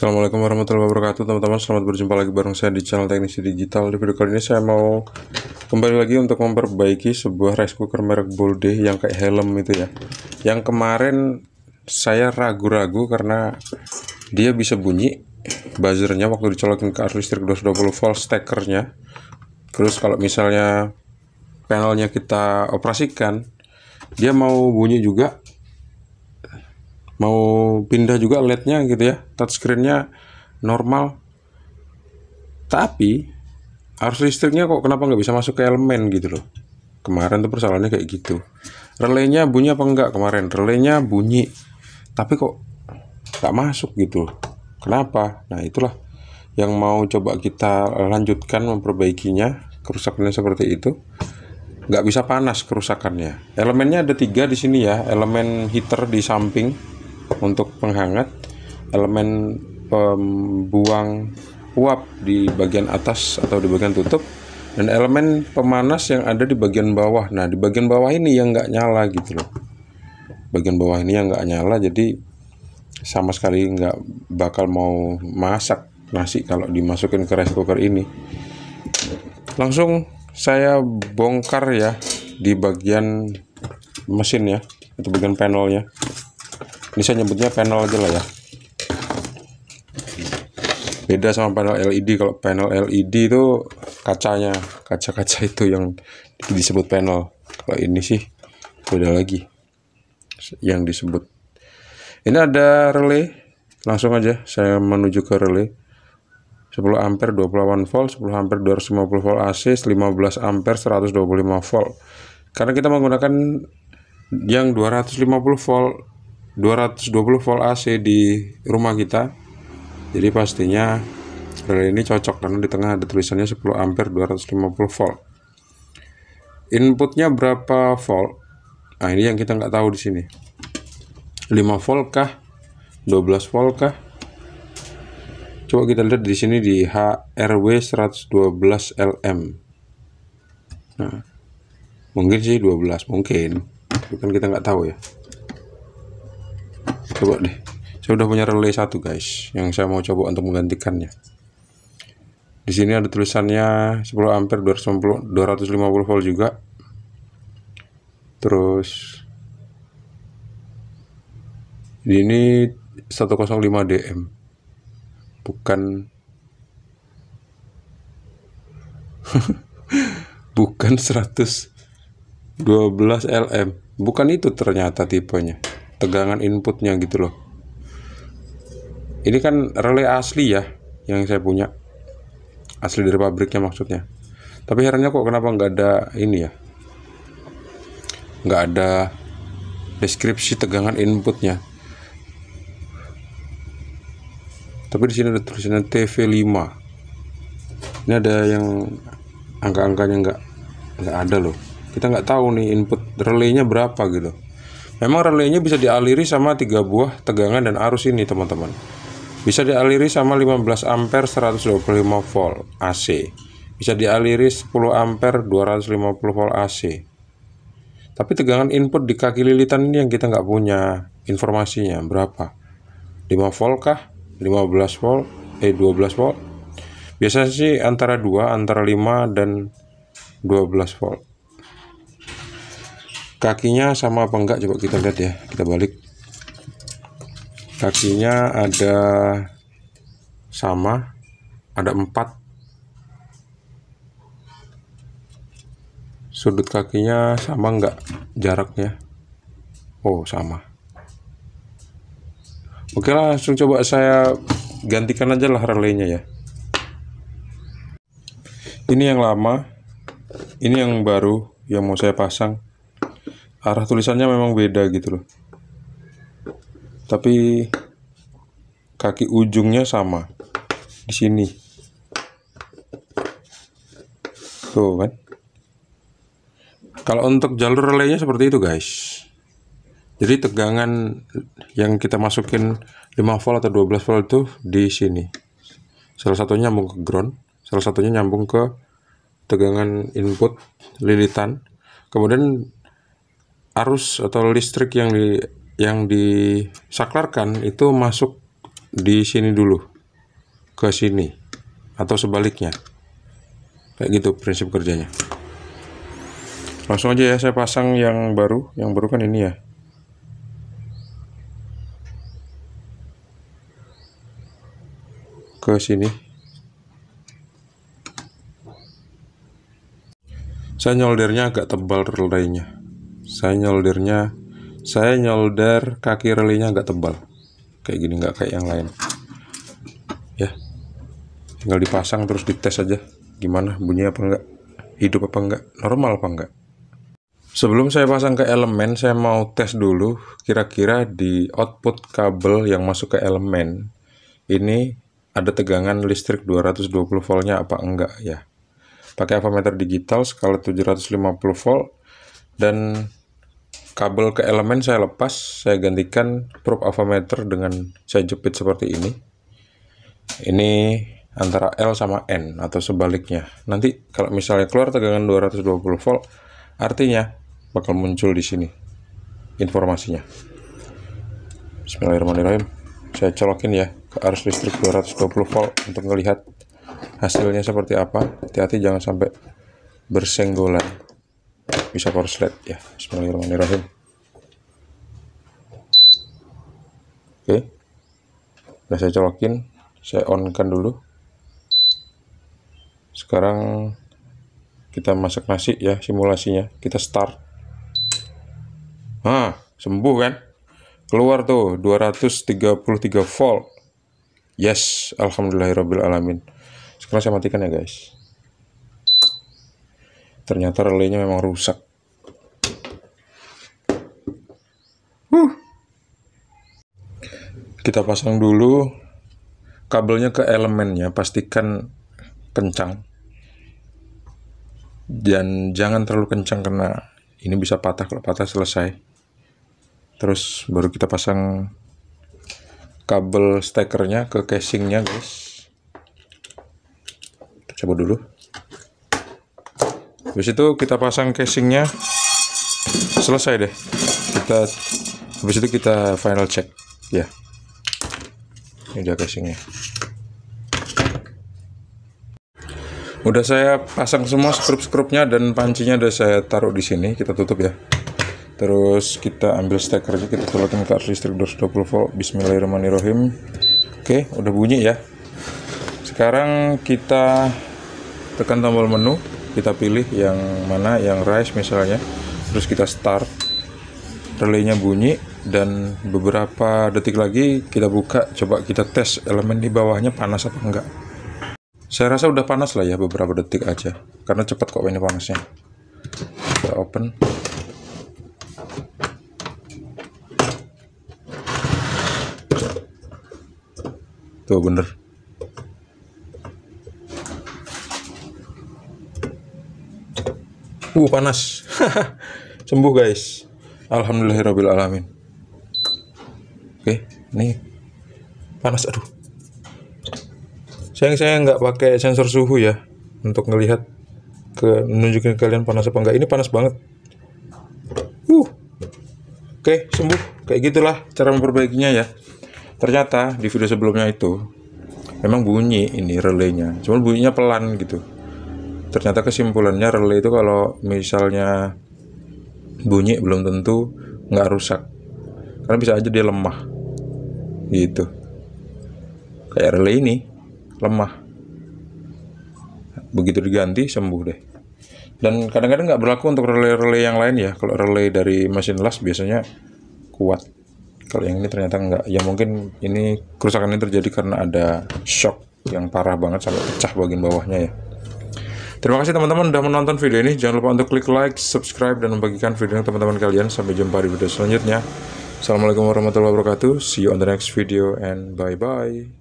Assalamualaikum warahmatullahi wabarakatuh teman-teman. Selamat berjumpa lagi bareng saya di channel Teknisi Digital. Di video kali ini saya mau kembali lagi untuk memperbaiki sebuah rice cooker merek Bolde yang kayak helm itu ya. Yang kemarin saya ragu-ragu karena dia bisa bunyi buzzernya waktu dicolokin ke arus listrik 220 volt stackernya Terus kalau misalnya panelnya kita operasikan dia mau bunyi juga mau pindah juga LED-nya gitu ya touchscreen-nya normal. Tapi arus listriknya kok kenapa nggak bisa masuk ke elemen gitu loh. Kemarin tuh persoalannya kayak gitu. Relaynya bunyi apa enggak kemarin? Relaynya bunyi tapi kok nggak masuk gitu kenapa? Nah itulah yang mau coba kita lanjutkan memperbaikinya kerusakannya seperti itu. Nggak bisa panas kerusakannya. Elemennya ada tiga di sini ya elemen heater di samping untuk penghangat elemen pembuang uap di bagian atas atau di bagian tutup dan elemen pemanas yang ada di bagian bawah. Nah di bagian bawah ini yang nggak nyala gitu loh. Bagian bawah ini yang nggak nyala jadi sama sekali nggak bakal mau masak nasi kalau dimasukin ke rice cooker ini. Langsung saya bongkar ya di bagian mesin ya atau bagian panelnya ini saya nyebutnya panel aja lah ya. Beda sama panel LED kalau panel LED itu kacanya kaca-kaca itu yang disebut panel. Kalau ini sih beda lagi. Yang disebut. Ini ada relay. Langsung aja saya menuju ke relay. 10 ampere 28 volt 10 ampere 250 volt AC 15 ampere 125 volt. Karena kita menggunakan yang 250 volt 220 volt AC di rumah kita. Jadi pastinya relay ini cocok karena di tengah ada tulisannya 10 ampere 250 volt. Inputnya berapa volt? Nah ini yang kita nggak tahu di sini. 5 volt kah? 12 volt kah? Coba kita lihat di sini di HRW 112 LM nah mungkin sih 12 mungkin. Bukan kita nggak tahu ya coba deh. Saya udah punya relay satu guys yang saya mau coba untuk menggantikannya. Di sini ada tulisannya 10 ampere 250 250 volt juga. Terus ini 105 dm. Bukan bukan 112 lm. Bukan itu ternyata tipenya tegangan inputnya gitu loh. Ini kan relay asli ya yang saya punya. Asli dari pabriknya maksudnya. Tapi herannya kok kenapa nggak ada ini ya? Nggak ada deskripsi tegangan inputnya. Tapi di sini ada tulisannya TV5 ini ada yang angka-angkanya nggak nggak ada loh. Kita nggak tahu nih input relaynya berapa gitu Memang relaynya bisa dialiri sama tiga buah tegangan dan arus ini teman-teman. Bisa dialiri sama 15 ampere 125 volt AC. Bisa dialiri 10 ampere 250 volt AC. Tapi tegangan input di kaki lilitan ini yang kita nggak punya informasinya berapa. 5 volt kah? 15 volt? Eh 12 volt? Biasanya sih antara 2, antara 5 dan 12 volt kakinya sama apa enggak? Coba kita lihat ya. Kita balik. Kakinya ada sama. Ada empat. Sudut kakinya sama enggak jaraknya? Oh sama. Oke langsung coba saya gantikan aja lah relaynya ya. Ini yang lama. Ini yang baru yang mau saya pasang arah tulisannya memang beda gitu loh. Tapi kaki ujungnya sama di sini. Tuh kan? Kalau untuk jalur relaynya seperti itu guys. Jadi tegangan yang kita masukin 5 volt atau 12 volt itu di sini. Salah satunya nyambung ke ground salah satunya nyambung ke tegangan input lilitan. Kemudian arus atau listrik yang di yang disaklarkan itu masuk di sini dulu ke sini atau sebaliknya. Kayak gitu prinsip kerjanya. Langsung aja ya saya pasang yang baru. Yang baru kan ini ya. Ke sini. Saya nyoldernya agak tebal relaynya saya nyoldernya saya nyolder kaki relaynya agak tebal. Kayak gini nggak kayak yang lain. Ya tinggal dipasang terus dites aja. Gimana bunyi apa enggak hidup apa enggak normal apa enggak sebelum saya pasang ke elemen saya mau tes dulu kira-kira di output kabel yang masuk ke elemen ini ada tegangan listrik 220 voltnya apa enggak ya? Pakai avometer digital skala 750 volt dan kabel ke elemen saya lepas saya gantikan probe avometer dengan saya jepit seperti ini. Ini antara L sama N atau sebaliknya. Nanti kalau misalnya keluar tegangan 220 volt artinya bakal muncul di sini informasinya. Bismillahirrahmanirrahim. Saya colokin ya ke arus listrik 220 volt untuk melihat hasilnya seperti apa. Hati-hati jangan sampai bersenggolan bisa korslet ya. Bismillahirrahmanirrahim. Oke. Udah saya colokin saya on kan dulu. Sekarang kita masak nasi ya simulasinya. Kita start. Ah sembuh kan? Keluar tuh 233 volt. Yes alhamdulillahirobbilalamin sekarang saya matikan ya guys ternyata relaynya memang rusak. Uh. kita pasang dulu. Kabelnya ke elemennya pastikan kencang. Dan jangan terlalu kencang karena ini bisa patah. Kalau patah selesai. Terus baru kita pasang kabel stekernya ke casingnya guys. Kita coba dulu habis itu kita pasang casingnya. Selesai deh. Kita habis itu kita final check. Ya. Ini dia casingnya. Udah saya pasang semua skrup-skrupnya dan pancinya udah saya taruh di sini. Kita tutup ya. Terus kita ambil stekernya kita colokin ke listrik 220 volt. Bismillahirrahmanirrahim. Oke udah bunyi ya. Sekarang kita tekan tombol menu kita pilih yang mana yang rise misalnya. Terus kita start relaynya bunyi dan beberapa detik lagi kita buka coba kita tes elemen di bawahnya panas apa enggak. Saya rasa udah panas lah ya beberapa detik aja karena cepat kok ini panasnya. Kita open. Tuh bener Uh panas. Sembuh guys. Alhamdulillahirobbilalamin. Oke, ini panas aduh. Sayang saya nggak pakai sensor suhu ya untuk ngelihat ke nunjukin kalian panas apa enggak. Ini panas banget. Uh. Oke, sembuh. Kayak gitulah cara memperbaikinya ya. Ternyata di video sebelumnya itu memang bunyi ini relaynya. Cuma bunyinya pelan gitu ternyata kesimpulannya relay itu kalau misalnya bunyi belum tentu nggak rusak. Karena bisa aja dia lemah. Gitu. Kayak relay ini lemah. Begitu diganti sembuh deh. Dan kadang-kadang nggak berlaku untuk relay-relay yang lain ya. Kalau relay dari mesin las biasanya kuat. Kalau yang ini ternyata nggak. Ya mungkin ini kerusakan ini terjadi karena ada shock yang parah banget sampai pecah bagian bawahnya ya Terima kasih teman-teman sudah menonton video ini. Jangan lupa untuk klik like, subscribe, dan membagikan video teman-teman kalian. Sampai jumpa di video selanjutnya. Assalamualaikum warahmatullahi wabarakatuh. See you on the next video and bye-bye.